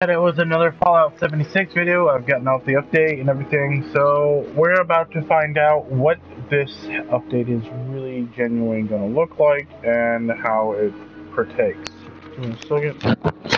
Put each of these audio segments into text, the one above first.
It was another Fallout 76 video. I've gotten out the update and everything, so we're about to find out what this update is really genuinely going to look like and how it partakes. Give me a second.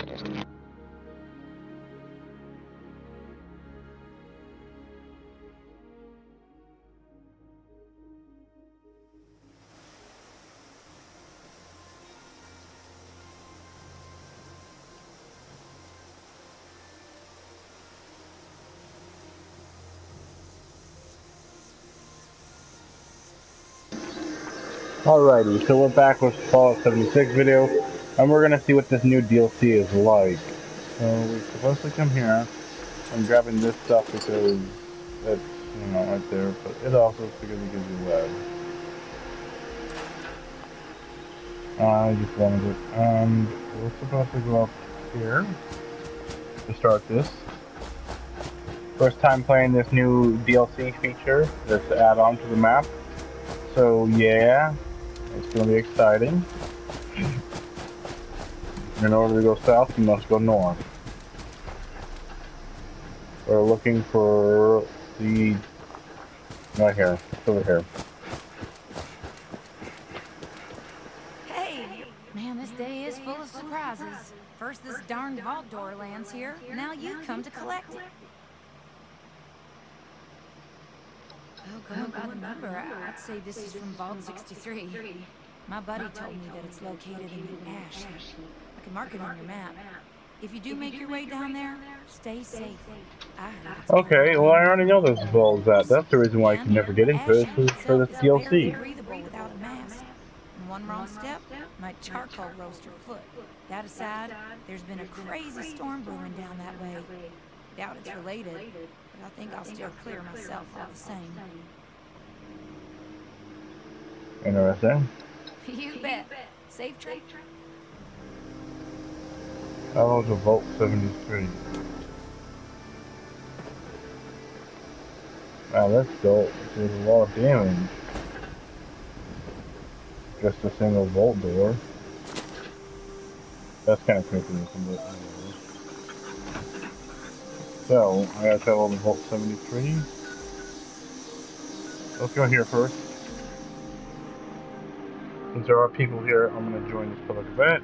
Alrighty, so we're back with Fallout 76 video, and we're gonna see what this new DLC is like. So we're supposed to come here. I'm grabbing this stuff because it's, you know, right there, but it also is because it gives you web. I just wanted it, and we're supposed to go up here to start this. First time playing this new DLC feature, this add-on to the map. So yeah, it's to be exciting. In order to go south, you must go north. We're looking for the... Right here. It's over here. Hey, man, this day is full of surprises. First this darn vault door lands here, now you've come to collect it. Oh, going by the number, I'd say this is from Vault 63. My buddy told me that it's located in the ash. I can mark it on your map. If you do make your way down there, stay safe. I heard it's Okay, well I already know this vault is at. That's the reason why I can never get into it, is for this Barely DLC. breathable without a mask. And one wrong step might charcoal roast your foot. That aside, there's been a crazy storm brewing down that way. Doubt it's related, but I think I'll still clear myself all the same. Interesting. You bet. Safe trip. How was a Vault 73? Wow, that's dope. There's a lot of damage. Just a single vault door. That's kind of creepy So, I gotta travel to Vault 73. Let's go here first. Since there are people here, I'm gonna join this public event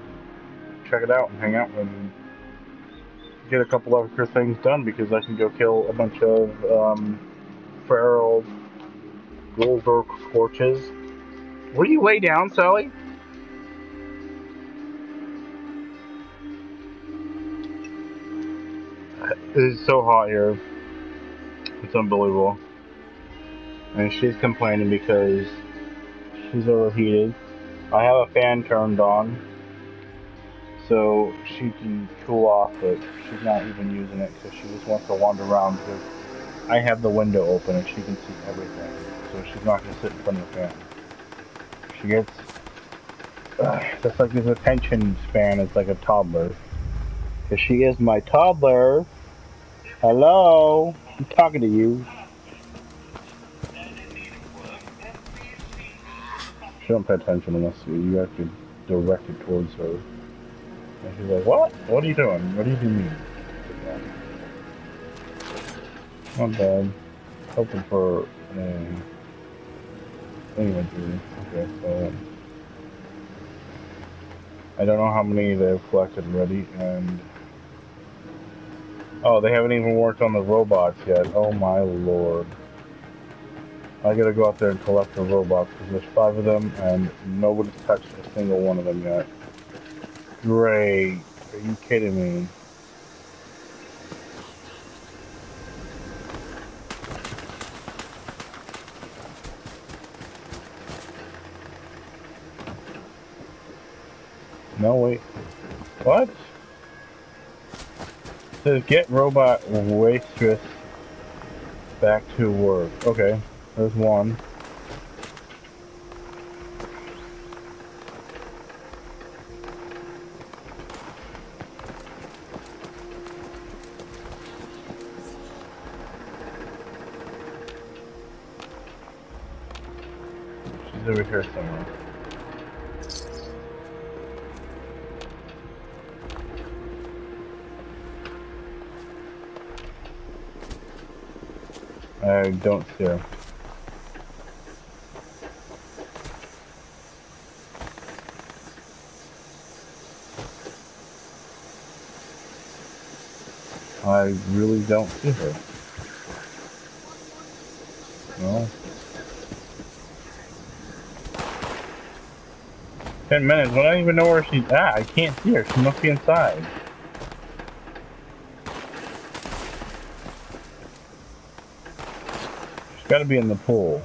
check it out and hang out and get a couple other things done because I can go kill a bunch of um, feral Goldberg torches. Will you lay down, Sally? It is so hot here. It's unbelievable. And she's complaining because she's overheated. I have a fan turned on so she can cool off, but she's not even using it because she just wants to wander around because I have the window open and she can see everything. So she's not going to sit in front of the fan. She gets, uh, just like his attention span is like a toddler. Because she is my toddler. Hello, I'm talking to you. She don't pay attention unless you actually direct it towards her. And she's like, what? What are you doing? What do you mean? Not bad. Hoping for a inventory. Okay, so um, I don't know how many they've collected already, and oh, they haven't even worked on the robots yet. Oh my lord! I gotta go out there and collect the robots because there's five of them, and nobody's touched a single one of them yet. Great. Are you kidding me? No, wait. What? Says get robot waitress back to work. Okay, there's one. I don't see her. I really don't see her. No. Ten minutes, but I don't even know where she's at. I can't see her. She must be inside. Gotta be in the pool.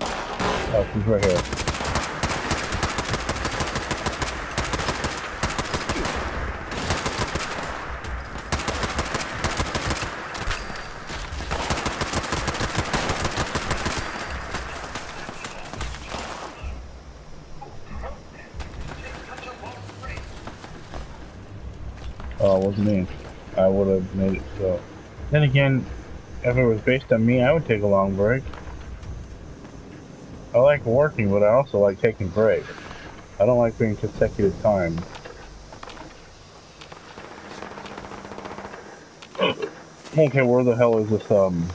Oh, she's right here. Oh, wasn't me. I would have made it so. Then again, if it was based on me, I would take a long break. I like working, but I also like taking breaks. I don't like being consecutive time. okay, where the hell is this, um,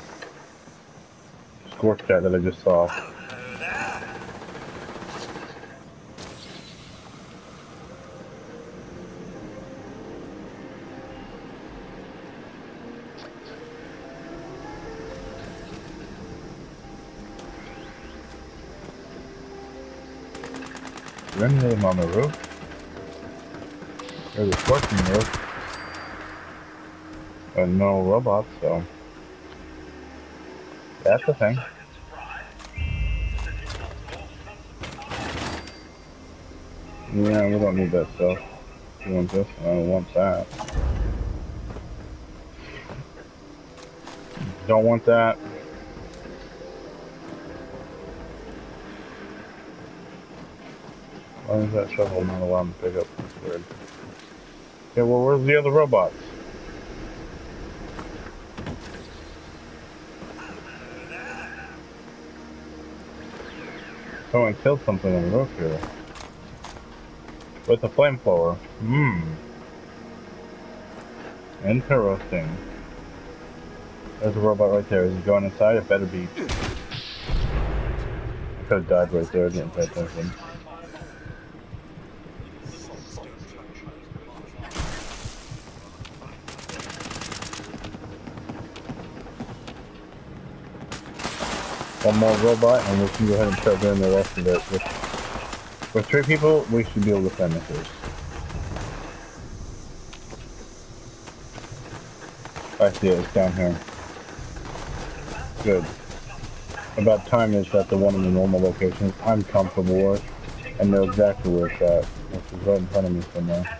scorch cat that I just saw? Of them on the roof? There's a scorching roof. And no robots, so. That's the thing. Yeah, we don't need that stuff. We want this, I don't want that. Don't want that. Why that shovel not to pick up? That's weird. Okay, well, where's the other robots? Someone killed something on the roof here. With a flamethrower. Hmm. Interesting. There's a robot right there. Is he going inside? It better be. I could have died right there. I didn't pay attention. One more robot, and we can go ahead and doing the rest of it. With, with three people, we should be able to finish this. I see it. It's down here. Good. About time is that the one in the normal locations I'm comfortable with and know exactly where it's at, which is right in front of me somewhere.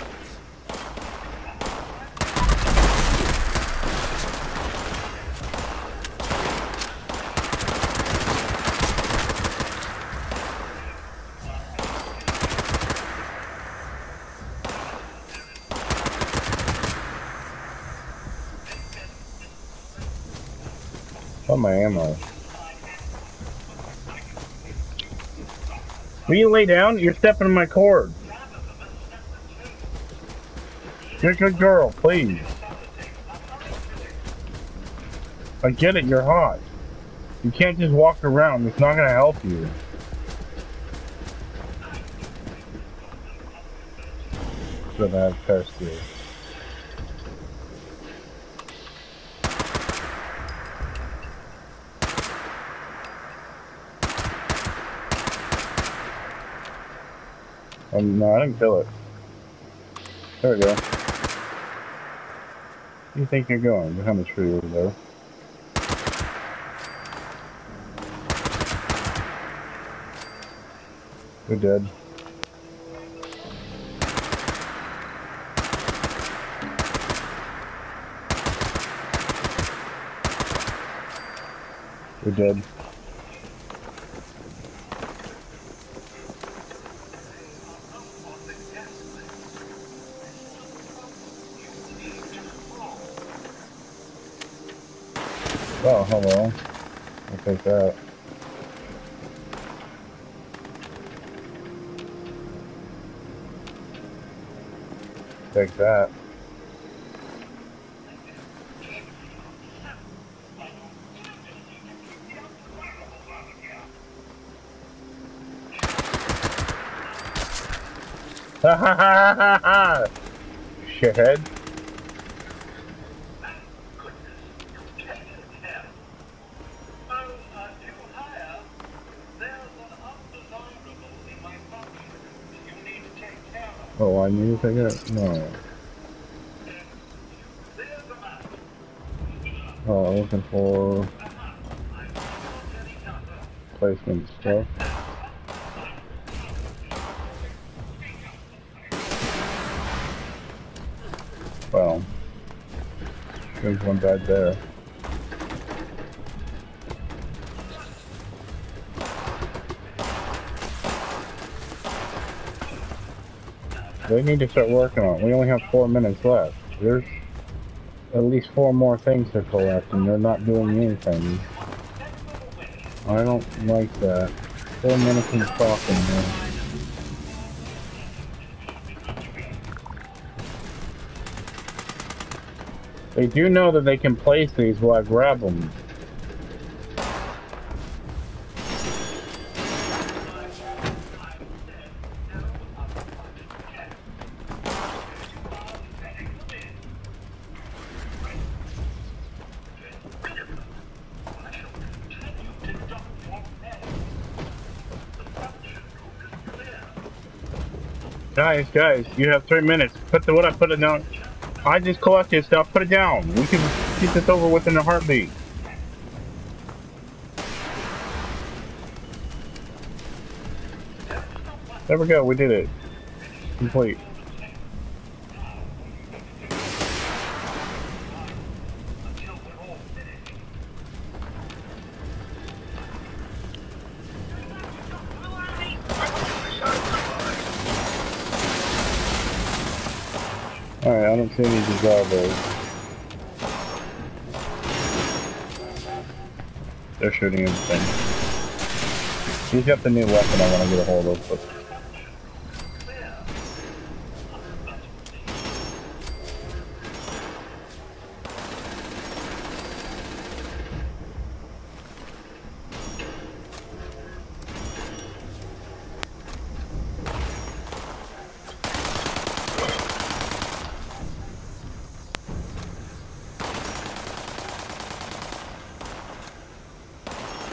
my ammo. Will you lay down? You're stepping on my cord. You're a good girl, please. I get it, you're hot. You can't just walk around, it's not gonna help you. Should have test no, I didn't kill it. There we go. You think you're going? Behind the tree over there. You're dead. You're dead. Oh, hello. I'll take that. Take that. Ha ha ha ha ha! Shithead. To it? No. Oh, I'm looking for placement stuff. Well, there's one bed there. They need to start working on it. We only have four minutes left. There's at least four more things to collect, and they're not doing anything. I don't like that. Four minutes talking, man. They do know that they can place these while I grab them. Guys, guys, you have three minutes. Put the what I put it down. I just collected stuff. Put it down. We can get this over within a heartbeat. There we go. We did it. Complete. See any dissolvers. They're shooting everything. He's got the new weapon I want to get a hold of.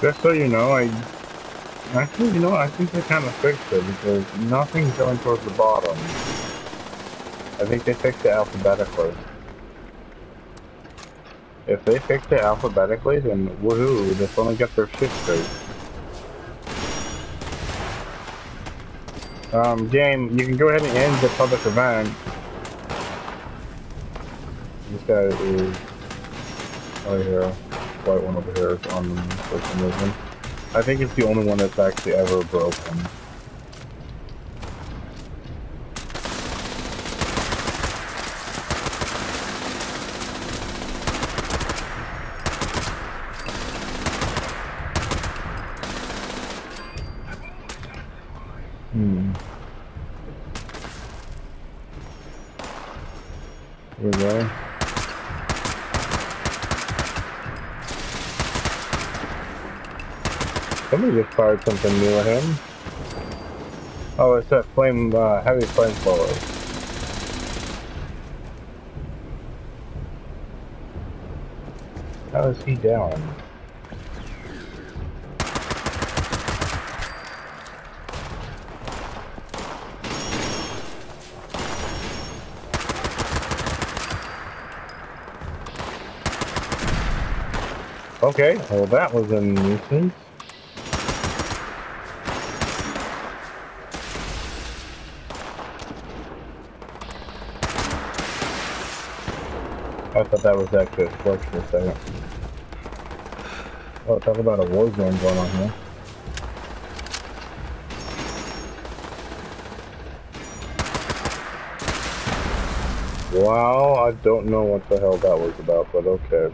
Just so you know, I actually, you know, I think they kind of fixed it because nothing's going towards the bottom. I think they fixed it alphabetically. If they fixed it alphabetically, then woohoo, they finally got their shit straight. Um, game, you can go ahead and end the public event. This guy is right here white one over here is on the reason. I think it's the only one that's actually ever broken. Hmm. Here we go. Somebody just fired something new at him. Oh, it's that flame, uh, heavy flamethrower. How is he down? Okay, well that was a nuisance. I thought that was actually a scorch for a second. Oh, talk about a war zone going on here. Wow, I don't know what the hell that was about, but okay.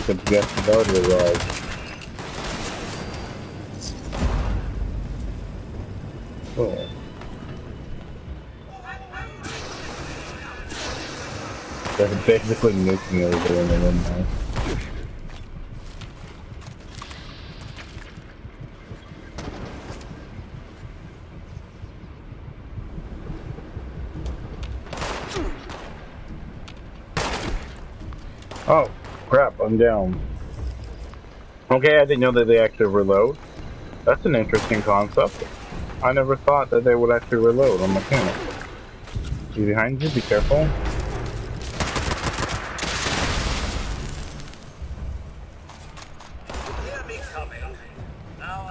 Think the guest has already uh, arrived. Oh. They're basically nuking everybody in the room now. Oh, crap, I'm down. Okay, I didn't know that they actually reload. That's an interesting concept. I never thought that they would actually reload on mechanic. You behind you, be careful.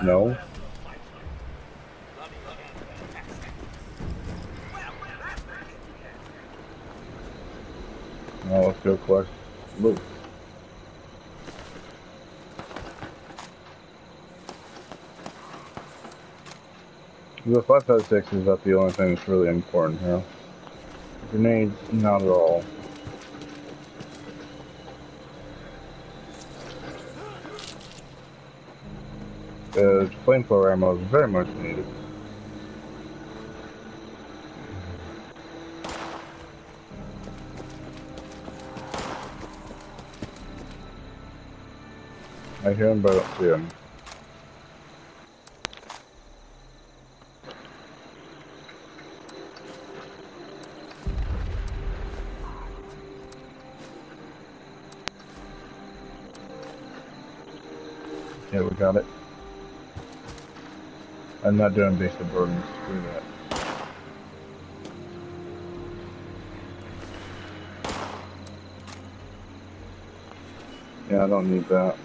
No. Now let's go collect loot. The 556 is not the only thing that's really important here. Grenades, not at all. The flamethrower ammo is very much needed. I hear him, but I don't see him. I'm not doing base of burdens. Screw that. Yeah, I don't need that.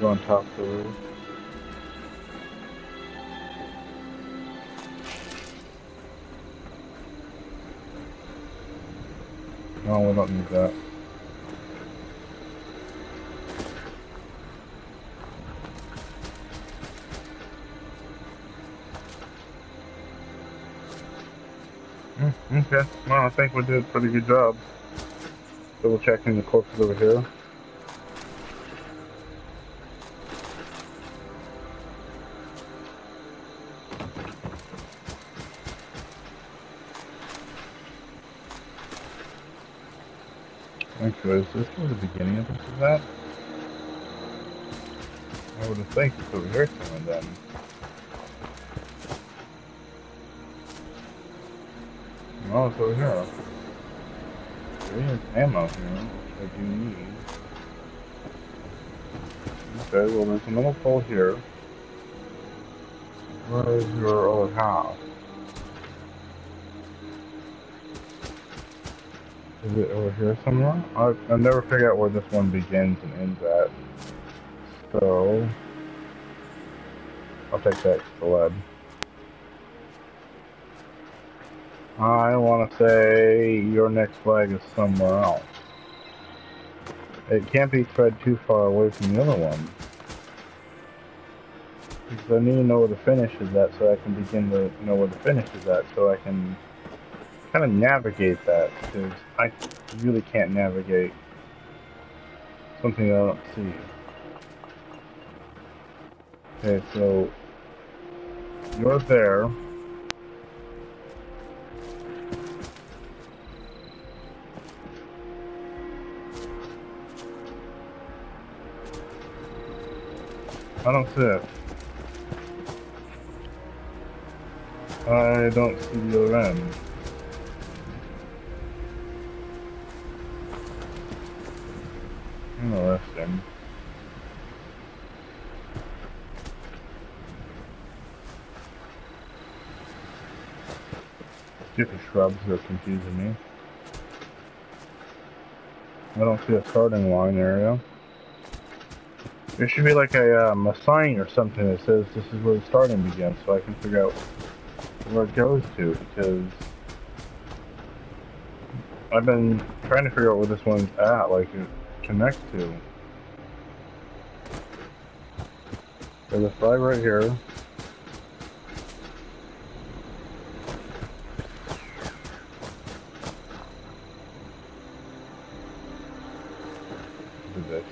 Go on top of the roof. No, we don't need that. Okay, well, I think we did a pretty good job. Double checking the corpses over here. Okay, is this where the beginning of this is at? I would have think it's over here somewhere then. It's over here. There is ammo here, I do need. Okay, well there's another pole here. Where is your other house? Is it over here somewhere? I I never figure out where this one begins and ends at. So I'll take that to the lab. I want to say your next flag is somewhere else. It can't be spread too far away from the other one. Because I need to know where the finish is at so I can begin to know where the finish is at so I can kind of navigate that because I really can't navigate something I don't see. Okay, so you're there. I don't see it. I don't see other end. Interesting. Stupid shrubs are confusing me. I don't see a starting line area. There should be like a, um, a sign or something that says this is where the starting begins so I can figure out where it goes to because I've been trying to figure out where this one's at, like it connects to. There's a flag right here. do this.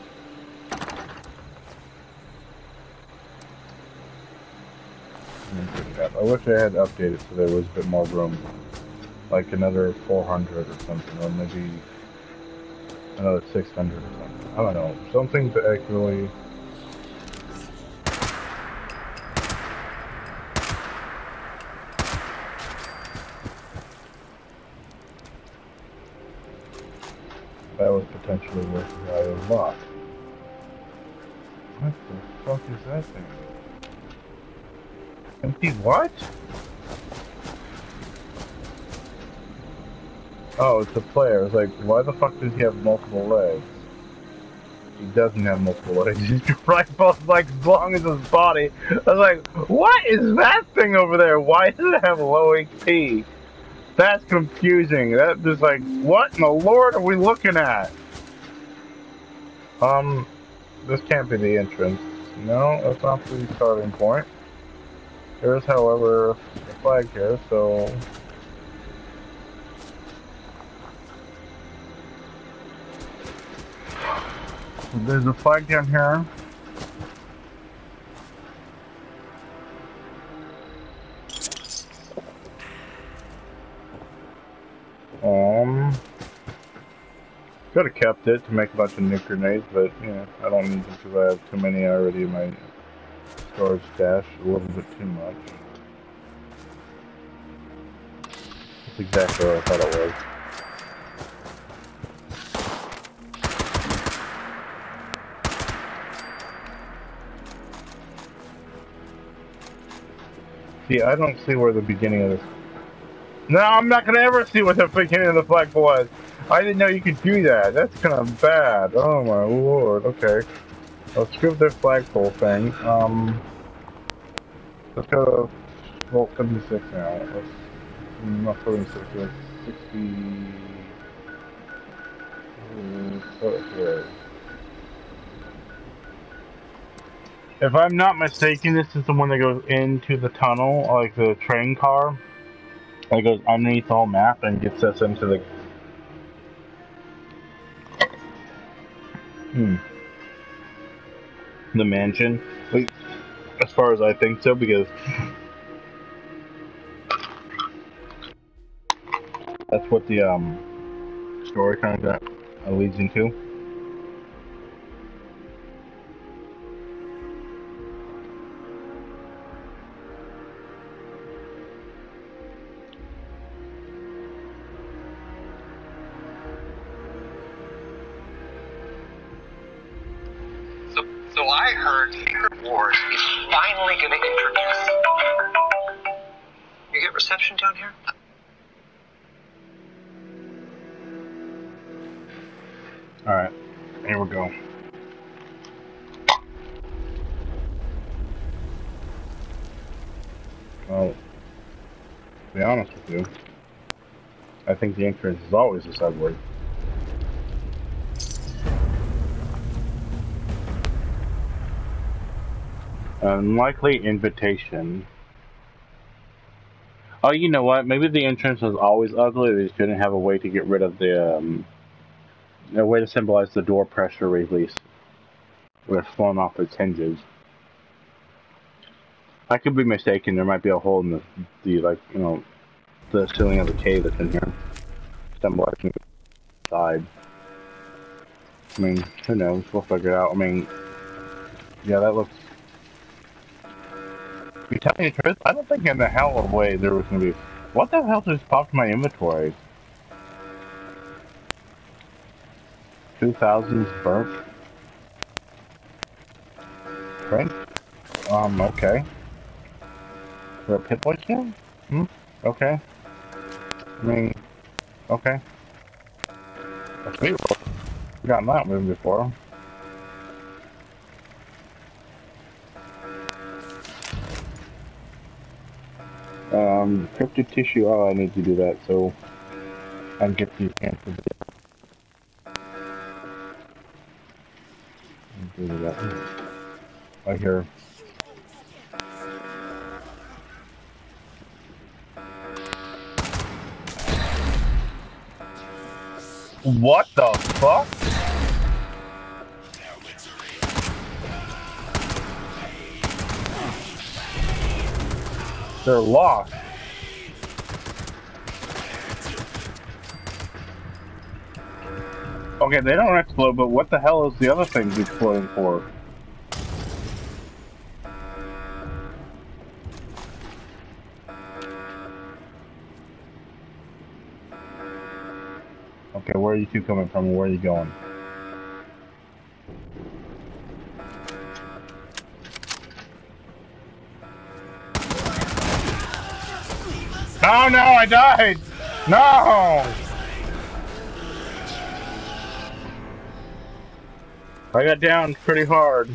I wish I had updated so there was a bit more room. Like another 400 or something, or maybe another 600 or something. I don't know. Something to actually... That was potentially worth a lot. What the fuck is that thing? Empty what? Oh, it's a player. It's like, why the fuck does he have multiple legs? He doesn't have multiple legs. He's right both legs as long as his body. I was like, what is that thing over there? Why does it have low HP? That's confusing. That just like, what in the lord are we looking at? Um, this can't be the entrance. No, that's not the starting point. There is, however, a flag here, so There's a flag down here. Um, could have kept it to make a bunch of new grenades, but yeah, I don't need to because I have too many already in my storage stash. A little bit too much. That's exactly what I thought it was. See, I don't see where the beginning of this... No, I'm not gonna ever see what the beginning of the flag was. I didn't know you could do that. That's kind of bad. Oh my lord. Okay. Let's screw the flagpole thing. Um... Let's go to Vault 76 now. Let's... Not 76, let's 60... Uh, If I'm not mistaken, this is the one that goes into the tunnel, like the train car. That goes underneath whole map and gets us into the... Hmm. The mansion. Wait, as far as I think so, because... That's what the, um, story kind of leads into. The entrance is always a subway. Unlikely invitation. Oh, you know what? Maybe the entrance was always ugly. They just didn't have a way to get rid of the, um, a way to symbolize the door pressure release. Where it's falling off its hinges. I could be mistaken. There might be a hole in the, the like, you know, the ceiling of the cave that's in here. Them watching side. I mean, who knows? We'll figure it out. I mean, yeah, that looks. You tell me the truth, I don't think in the hell of way there was gonna be. What the hell just popped my inventory? Two thousands burnt. Right? Um, okay. There a Pip-Boy skin? Hmm? Okay. I mean, okay. That's neat. Gotten that moving before. Um, cryptic tissue, oh, I need to do that, so I get these cancelled. Do that. Right here. What the fuck? They're locked. Okay, they don't explode, but what the hell is the other thing exploding for? Where are you two coming from? Where are you going? Oh no, I died! No! I got down pretty hard.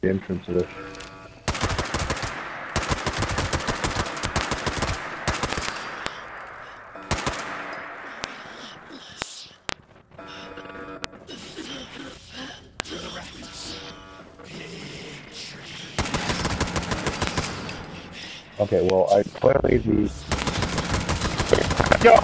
The entrance of this. Okay, well, I clearly the. Yo!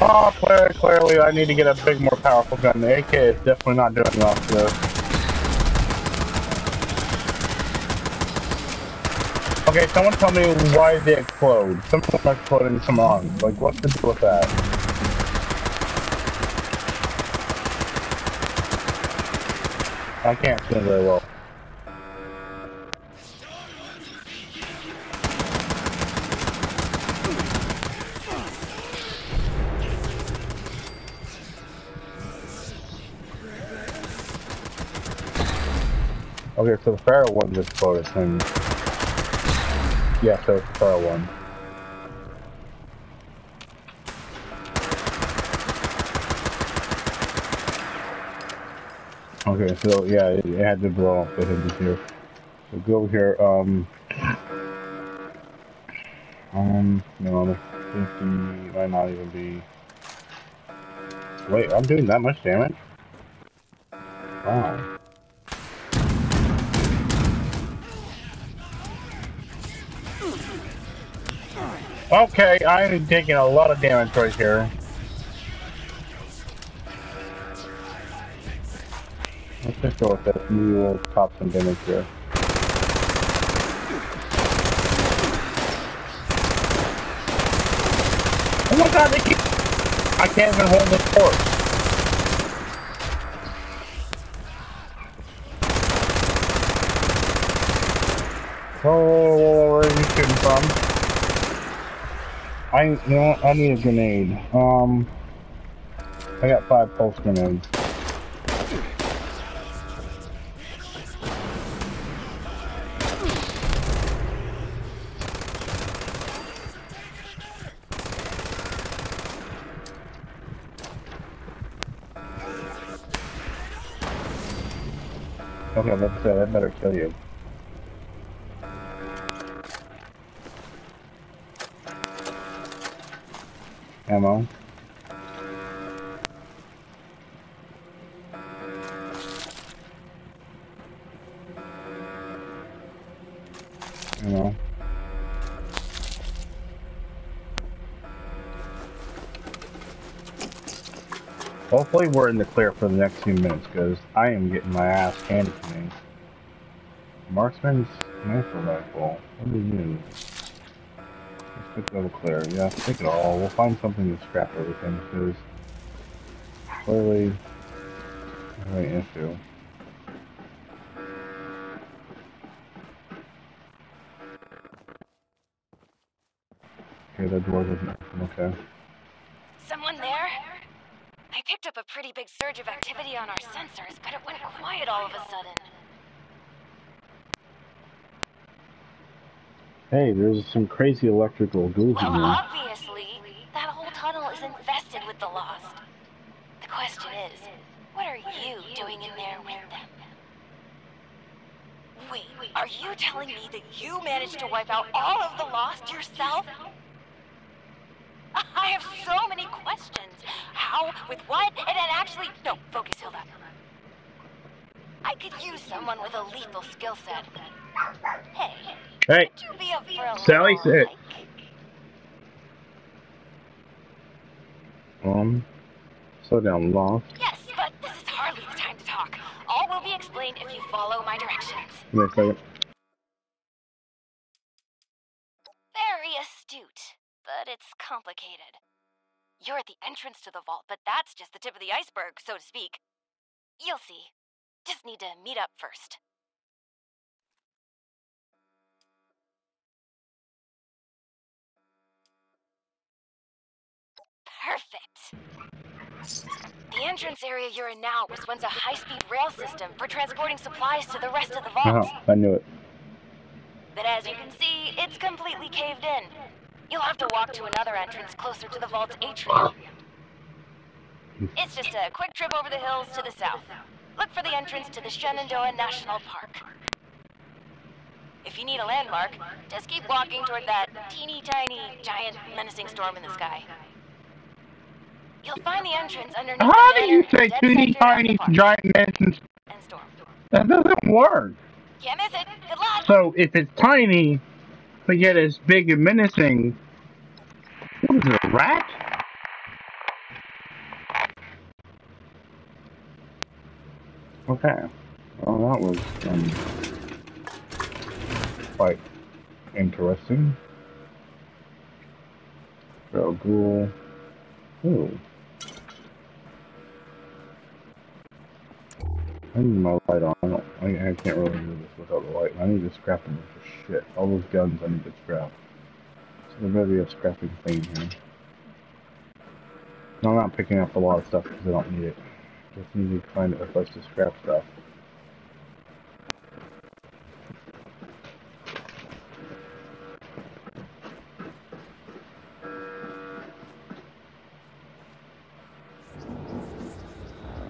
Oh, clearly, clearly, I need to get a big, more powerful gun. The AK is definitely not doing for this. Okay, someone tell me why they explode. Some of them some aren't. Like, what's the deal with that? I can't see very well. Okay, so the feral one just exploded, and yeah, so it's the feral one. Okay, so yeah, it, it had to blow up. Had to here. So go here. Um, um, no, the 50 might not even be. Wait, I'm doing that much damage? Wow. Okay, I'm taking a lot of damage right here. Let's just go with this. Maybe we'll pop some damage here. Oh my god, they keep... I can't even hold this torch. Oh, where are you shooting from? I, you know what, I need a grenade. Um, I got five pulse grenades. Okay, let's say that better kill you. Ammo. Ammo. Hopefully we're in the clear for the next few minutes, because I am getting my ass handed to me. Marksman's rifle rifle. What do you Clear. Yeah, take it all. We'll find something to scrap everything, because clearly right issue. Okay, that door doesn't open, okay. Someone there? I picked up a pretty big surge of activity on our sensors, but it went quiet all of a sudden. Hey, there's some crazy electrical ghouls in Well, here. obviously, that whole tunnel is infested with the Lost. The question is, what are you doing in there with them? Wait, are you telling me that you managed to wipe out all of the Lost yourself? I have so many questions. How, with what, and then actually... No, focus, Hilda. I could use someone with a lethal skill set. Hey, Hey, would you be up for a Sally said- hike? um, slow down, lost. Yes, but this is hardly the time to talk. All will be explained if you follow my directions. Me a second. Very astute, but it's complicated. You're at the entrance to the vault, but that's just the tip of the iceberg, so to speak. You'll see. Just need to meet up first. Perfect. The entrance area you're in now was once a high-speed rail system for transporting supplies to the rest of the vault. Oh, I knew it. But as you can see, it's completely caved in. You'll have to walk to another entrance closer to the vault's atrium. It's just a quick trip over the hills to the south. Look for the entrance to the Shenandoah National Park. If you need a landmark, just keep walking toward that teeny tiny, giant, menacing storm in the sky. You'll find the entrance underneath How the do you say dead teeny tiny giant mansions? And storm. That doesn't work. Can't miss it. Good luck. So if it's tiny, but yet it's big and menacing, what is it, a rat? Okay. Well, that was um, quite interesting. So ghoul. Ooh. I need my light on. I, I, I can't really do this without the light. I need to scrap a bunch of shit. All those guns I need to scrap. So there better be a scrapping thing here. I'm not picking up a lot of stuff because I don't need it. Just need to find a place to scrap stuff.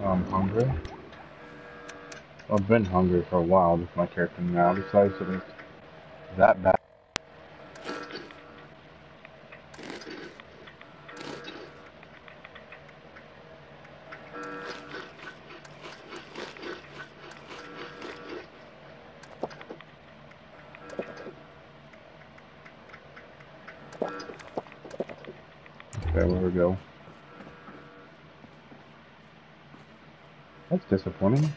I'm hungry. I've been hungry for a while with my character now. Besides, at least that bad. Okay, where we go? That's disappointing.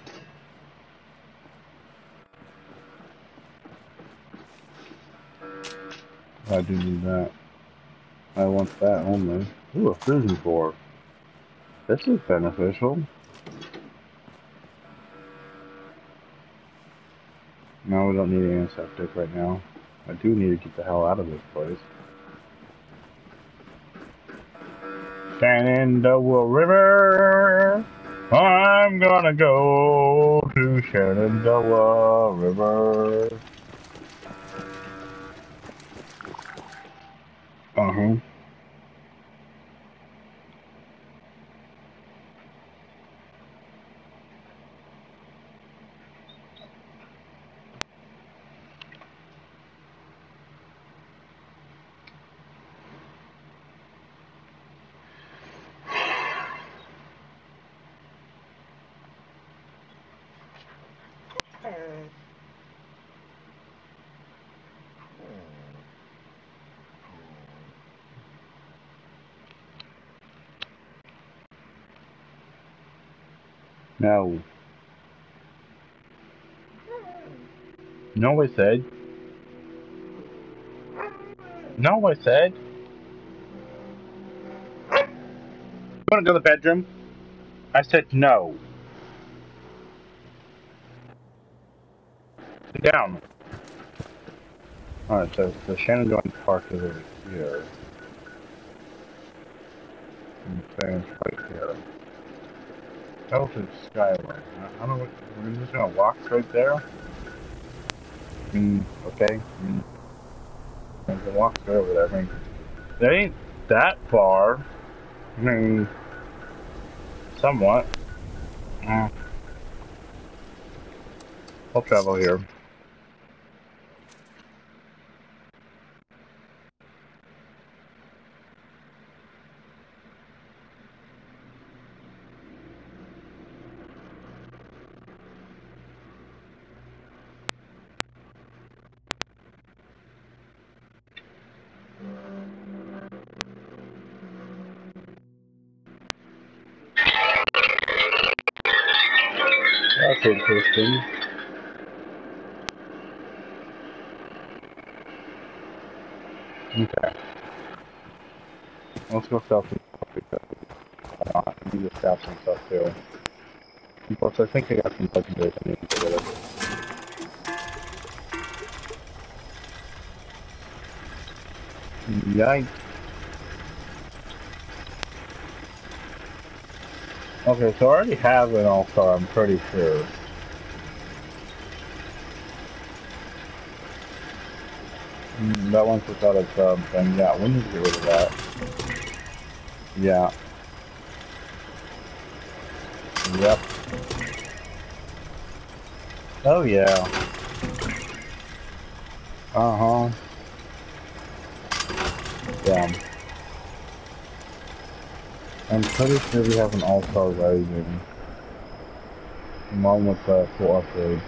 Do need that. I want that only. Ooh, a fusion core. This is beneficial. No, we don't need antiseptic right now. I do need to get the hell out of this place. Shenandoah River. I'm gonna go to Shenandoah River. Uh huh. No. No, I said. No, I said. You want to go to the bedroom? I said no. Down. Alright, so the Shenandoah Park is over here. And the thing's right here. Elton Skyway. I don't know what, we're just gonna walk right there? Mm, okay. Mm. I can walk straight over there. I mean, it ain't that far. I mean, somewhat. Uh, I'll travel here. Okay. Let's go sell some stuff because? I need to sell some stuff too. And plus, I think I got some legendaries I need to get. Yikes. Okay, so I already have an all-star, I'm pretty sure. Mm, that one's without a sub, and yeah, we need to get rid of that. Yeah. Yep. Oh yeah. Uh-huh. Yeah. I'm pretty sure we have an all-star rising. Along with the full upgrade.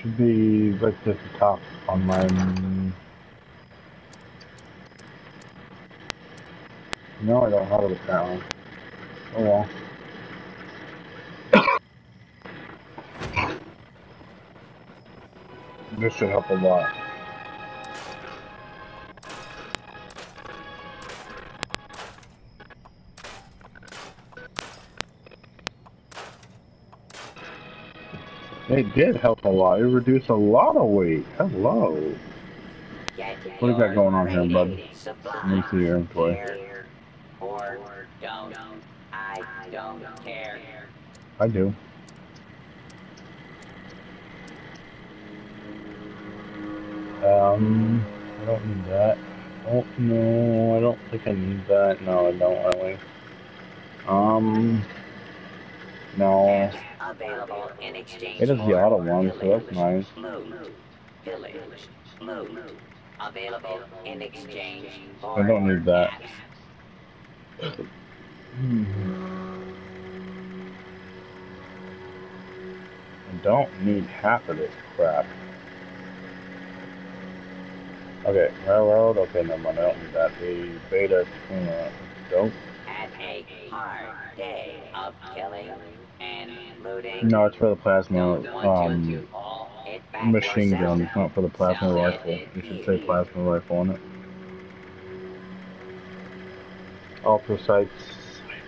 Should be right at the top on my... No, I don't have it apparently. Oh well. this should help a lot. It did help a lot. It reduced a lot of weight. Hello. What do you got going on here, bud? Let me see your inventory. I do. Um, I don't need that. Oh, no, I don't think I need that. No, I don't really. Um, no. Cash available in exchange It is the auto one, so that's nice. Loot. Pillage. Loot. Available in exchange I don't need that. I don't need half of this crap. Okay, railroad. Okay, never mind. I don't need that. The beta. Dope. At a hard day of killing. No, it's for the plasma um, you to haul it back machine gun. It's not for the plasma rifle. You should say plasma rifle on it. Ultra sights.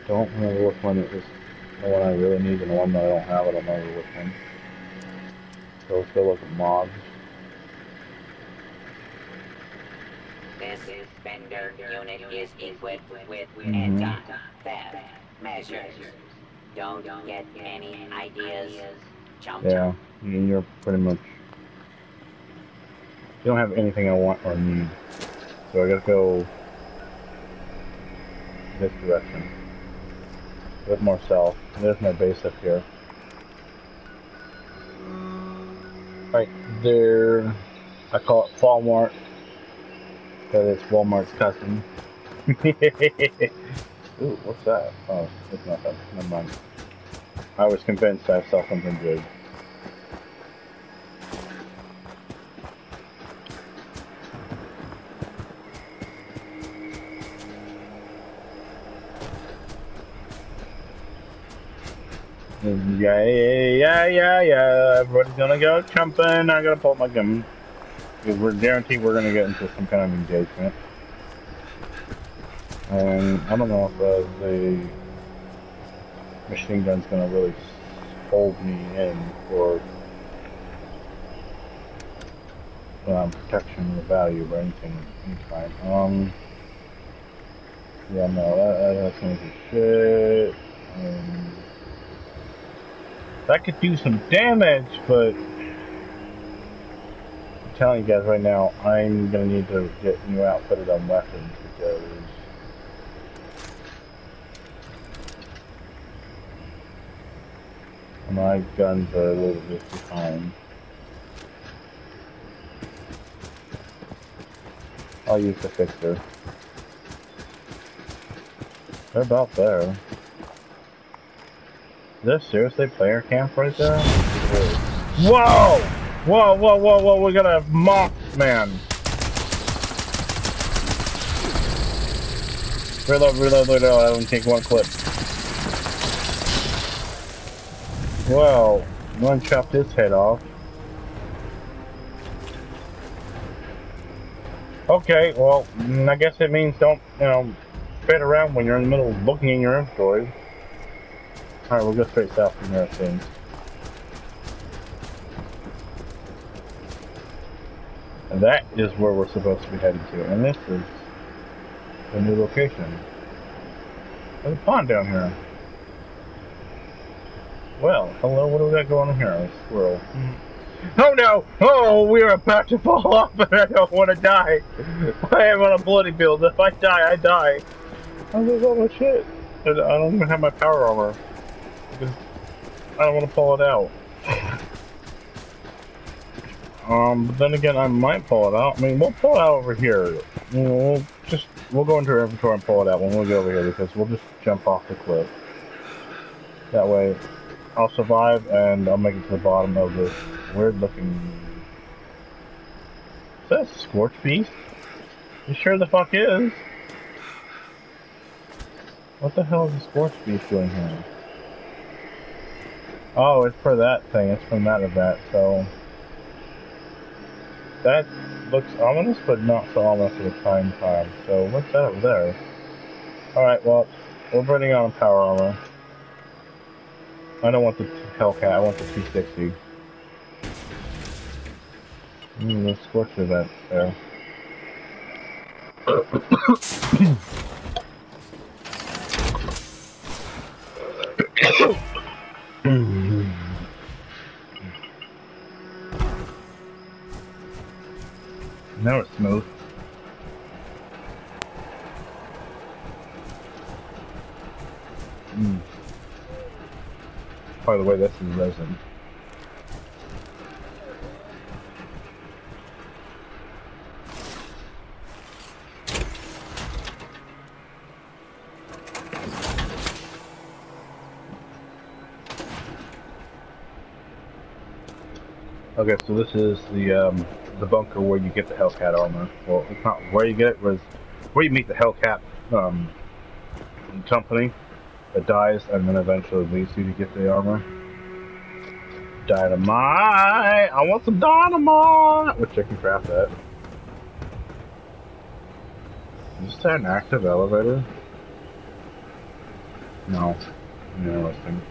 I don't remember which one it is. The one I really need and the one that I don't have. I don't remember which one. So let's go look at mobs. This vendor unit is equipped with Mhm. anti-theft measures. Don't get any ideas. Jump. Yeah, you- you're pretty much. You don't have anything I want or need, so I gotta go this direction. A bit more south. There's my base up here. Right there. I call it Walmart. That is Walmart's custom. Ooh, what's that? Oh, it's nothing. Never mind. I was convinced I saw something big. Yeah, yeah, yeah, yeah, yeah. Everybody's gonna go jumping. I gotta pull my gun. Because we're guaranteed we're gonna get into some kind of engagement. And I don't know if uh, the machine gun's gonna really hold me in for um, protection or value or anything, any kind. Um, yeah, no, that, that's gonna be shit. Um, that could do some damage, but I'm telling you guys right now, I'm gonna need to get new outfitted on weapons because my guns are a little bit behind. I'll use the fixer. They're about there. Is there seriously player camp right there? Whoa! Whoa, whoa, whoa, whoa, we got a mock man. Reload, reload, reload, I only take one clip. Well, one chopped his head off. Okay, well, mm, I guess it means don't, you know, spit around when you're in the middle of looking in your inventory. Alright, we'll go straight south from there, things. And that is where we're supposed to be heading to. And this is the new location. There's a pond down here. Well, hello, what do we got going on here? Squirrel. Oh no! Oh, we are about to fall off and I don't want to die. I am on a bloody field. If I die, I die. I lose all my shit. And I don't even have my power armor. Because I don't want to pull it out. Um, but then again, I might pull it out. I mean, we'll pull it out over here. We'll just, we'll go into our inventory and pull it out when we get over here because we'll just jump off the cliff. That way, I'll survive and I'll make it to the bottom of this weird looking... Is that a Scorch Beast? You sure the fuck is? What the hell is a Scorch Beast doing here? Oh, it's for that thing. It's from that event, so... That looks ominous, but not so ominous at the same time. So, what's that over there? Alright, well, we're putting on power armor. I don't want the Hellcat, I want the 260. Mm, the Scorch event there. now it's smooth. Mm. By the way, this is resin. Okay, so this is the um, the bunker where you get the Hellcat armor. Well, it's not where you get it, was where you meet the Hellcat um, company that dies and then eventually leads you to get the armor. Dynamite! I want some dynamite! Which I can craft that. Is this an active elevator? No. Interesting.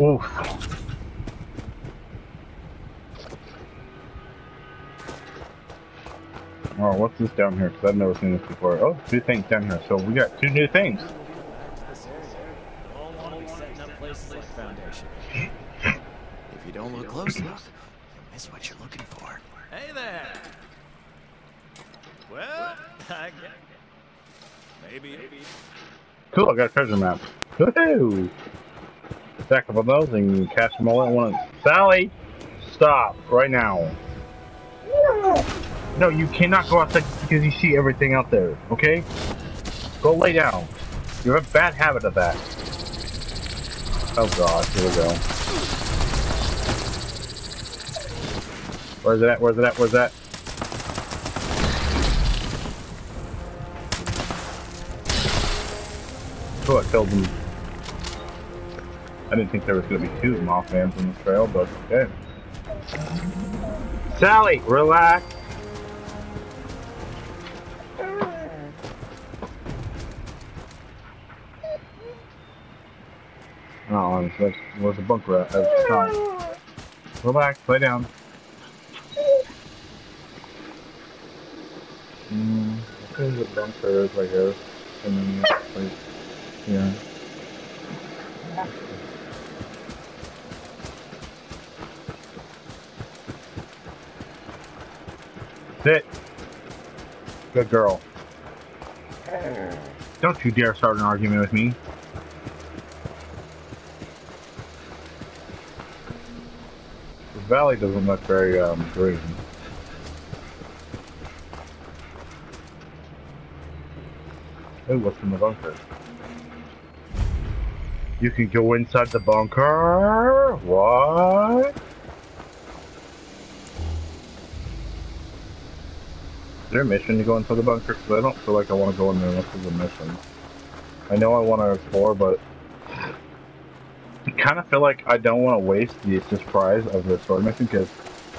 Oof. Oh, what's this down here? Because I've never seen this before. Oh, two things down here. So we got two new things. If you don't look close enough, you'll miss what you're looking for. Hey there! Well, I guess. Maybe. Cool, I got a treasure map. Woohoo! Stack up of those and catch them all at once. Sally! Stop, right now. No, you cannot go outside because you see everything out there, okay? Go lay down. You have a bad habit of that. Oh god, here we go. Where's it at? Where's it at? Where's that? Oh, I killed them. I didn't think there was going to be two Mothmans on the trail, but okay. Sally, relax. Oh, and that's where's the bunker at? That's fine. Relax, lay down. Mm, I think the bunker is right here. And then the place. Yeah. Sit. Good girl. Don't you dare start an argument with me. Valley doesn't look very um, green. Hey, what's in the bunker? You can go inside the bunker? What? Is there a mission to go into the bunker? Because I don't feel like I want to go in there unless there's a mission. I know I want to explore, but kind of feel like I don't want to waste the surprise of the sword mission because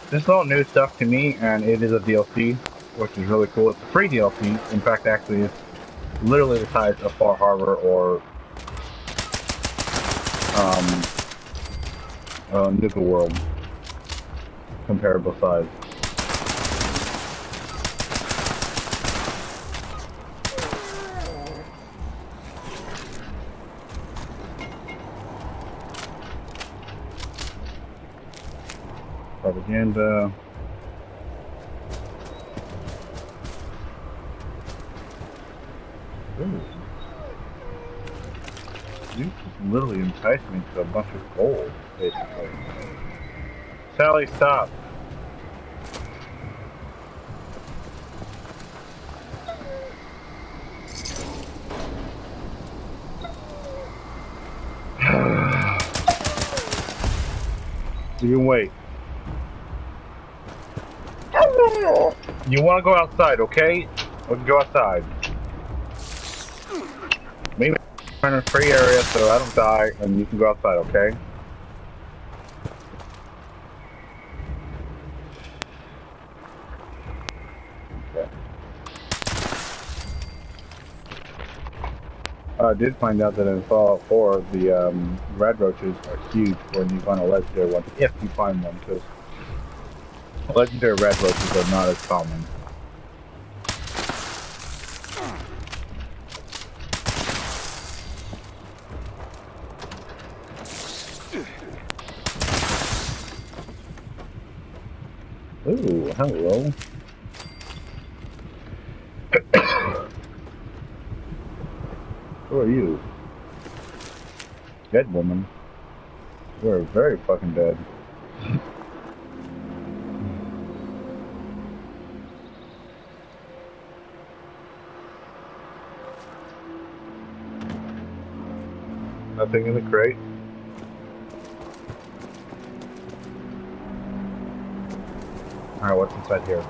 this is all new stuff to me, and it is a DLC, which is really cool. It's a free DLC. In fact, actually, it's literally the size of Far Harbor or um, uh, Nuka World, comparable size. Propaganda. Ooh. You literally enticed me to a bunch of gold, basically. Sally, stop. you can wait. You want to go outside, okay? We can go outside. Maybe I'm in a free area so I don't die, and you can go outside, okay? Okay. Uh, I did find out that in Fallout 4, the um, red roaches are huge when you find a legendary one, if you find one, because legendary red roaches are not as common. Ooh, hello. Who are you? Dead woman. You're very fucking dead. Nothing in the crate. Alright, what's inside here?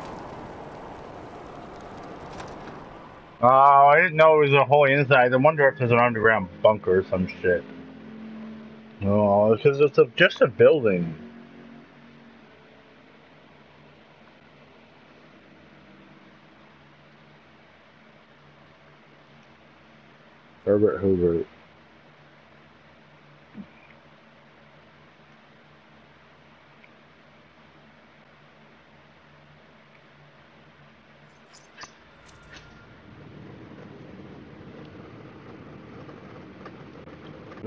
Oh, I didn't know it was a whole inside. I wonder if there's an underground bunker or some shit. Oh, no, because it's a, just a building. Herbert Hoover.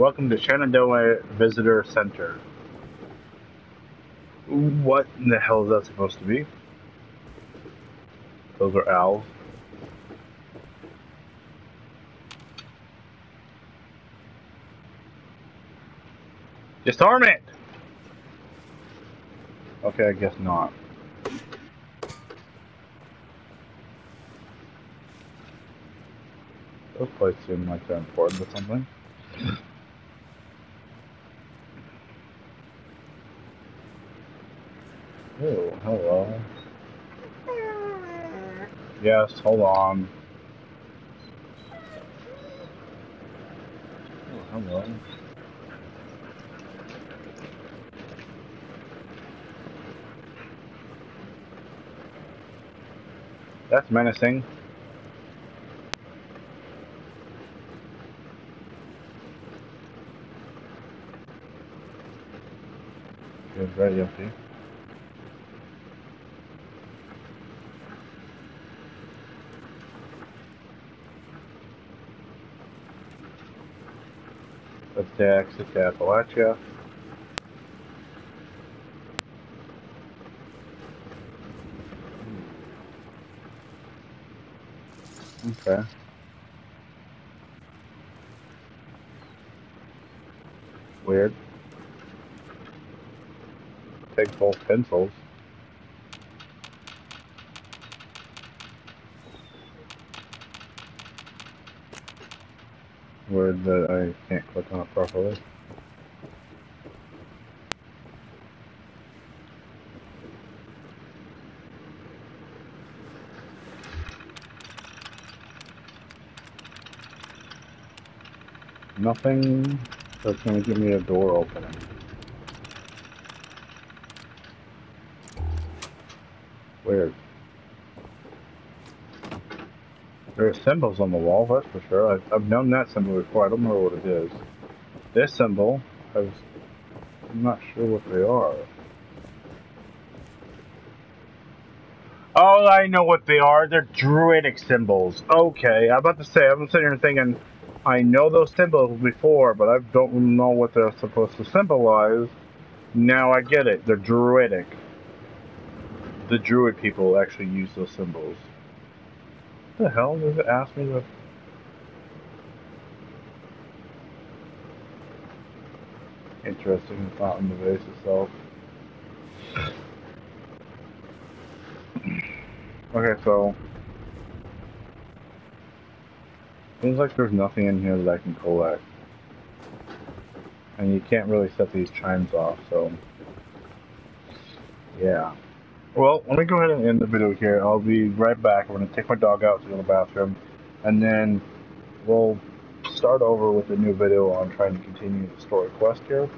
Welcome to Shenandoah Visitor Center. What in the hell is that supposed to be? Those are owls. Disarm it! Okay, I guess not. Those places seem like they're important or something. Oh, hello. Yes, hold on. Oh, hello. That's menacing. Very empty. Exit to Appalachia. Okay. Weird. Take both pencils. Weird that I can't click on it properly. Nothing. So it's gonna give me a door opening. Weird. There are symbols on the wall, that's for sure. I've, I've known that symbol before. I don't know what it is. This symbol, has, I'm not sure what they are. Oh, I know what they are. They're druidic symbols. Okay, I'm about to say, I'm sitting here thinking, I know those symbols before, but I don't know what they're supposed to symbolize. Now I get it. They're druidic. The druid people actually use those symbols. What the hell does it ask me to... Interesting, the base itself. Okay, so... Seems like there's nothing in here that I can collect. And you can't really set these chimes off, so... Yeah. Well, let me go ahead and end the video here. I'll be right back. I'm going to take my dog out to the bathroom. And then we'll start over with a new video on trying to continue the story quest here.